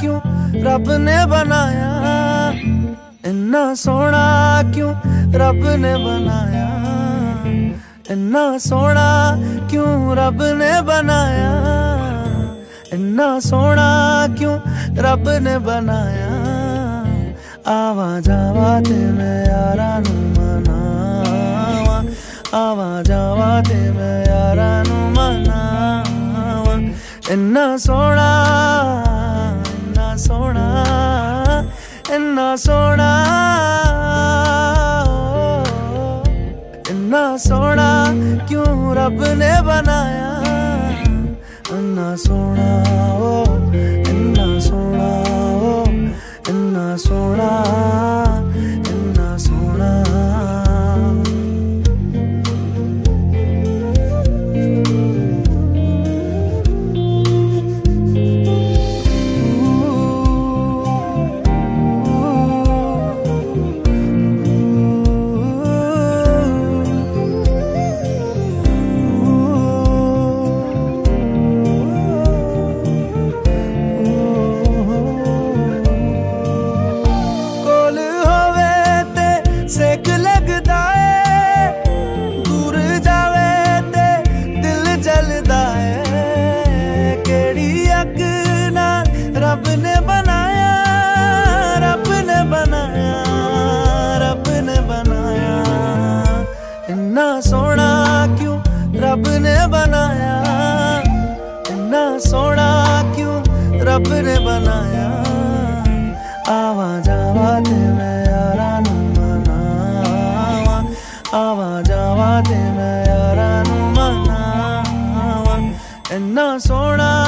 क्यों रब ने बनाया? इन्ना सोना क्यों रब ने बनाया? इन्ना सोना क्यों रब ने बनाया? इन्ना सोना क्यों रब ने बनाया? आवा जावा ते मैं यारा नू मनावा। आवा जावा ते मैं मनावा इन्ना सोना इन्ना सोना इन्ना सोना इन्ना सोना क्यों रब ने बनाया इन्ना रब ने बनाया, रब ने बनाया, रब ने बनाया। इन्ना सोना क्यों रब ने बनाया? इन्ना सोना क्यों रब ने बनाया? आवा जावा ते मैं यारा नू मनावा। आवा जावा ते मैं यारा नू मनावा। इन्ना सोना